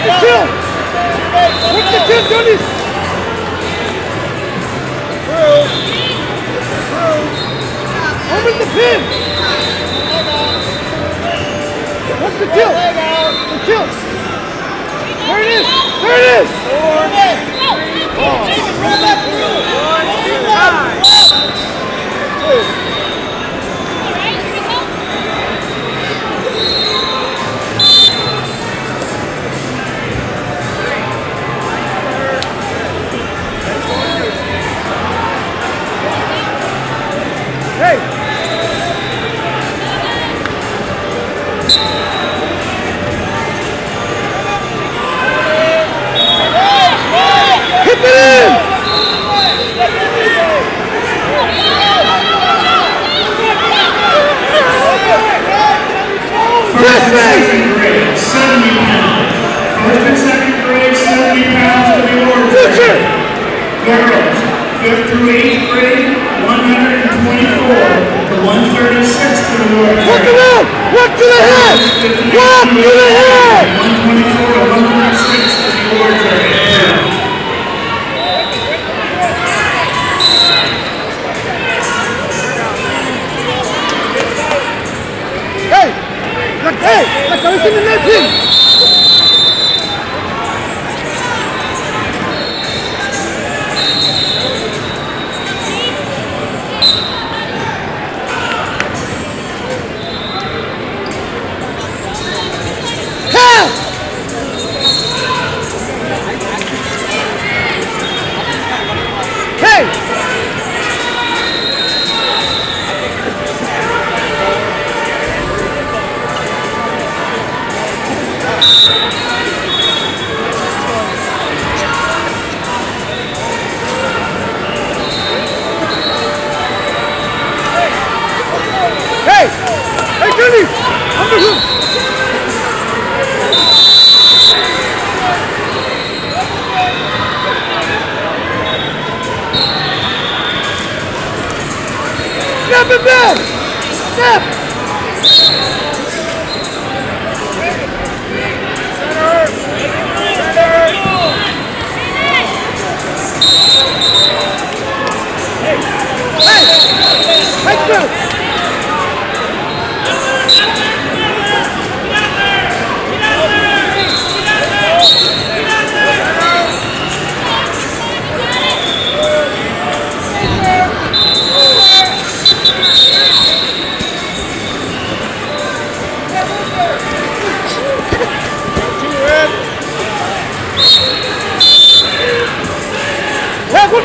Work the kill! Work the kill, Johnny! Over the pin! What's the kill? The kill! There it is! There it is! First and hey! Like I was in Snap him down! Snap! Hey! Hey! Hey,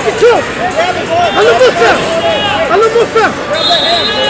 22. Alô, moça! Alô, moça!